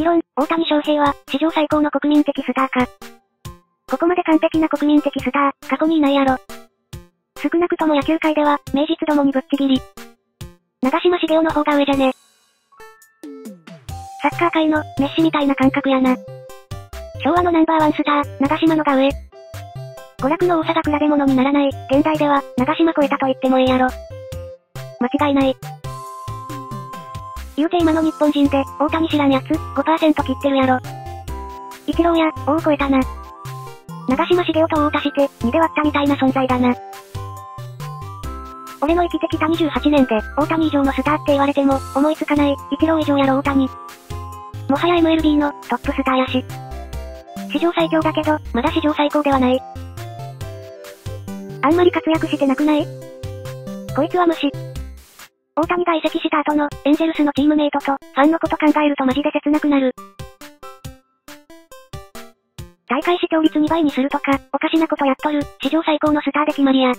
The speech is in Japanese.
議論、大谷翔平は、史上最高の国民的スターか。ここまで完璧な国民的スター、過去にいないやろ。少なくとも野球界では、名実どもにぶっちぎり。長島茂雄の方が上じゃね。サッカー界の、メッシみたいな感覚やな。昭和のナンバーワンスター、長島のが上。娯楽の多さが比べ物にならない、現代では、長島超えたと言ってもええやろ。間違いない。言うて今の日本人で、大谷知らんやつ、5%切ってるやろ。イチローや、王を超えたな。長島茂雄と王足して、2で割ったみたいな存在だな。俺の生きてきた28年で、大谷以上のスターって言われても、思いつかない、イチロー以上やろ大谷。もはや MLB の、トップスターやし。史上最強だけど、まだ史上最高ではない。あんまり活躍してなくない？こいつは無視。大谷が移籍した後の、エンゼルスのチームメイトと、ファンのこと考えるとマジで切なくなる。大会視聴率2倍にするとか、おかしなことやっとる、史上最高のスターで決まりや。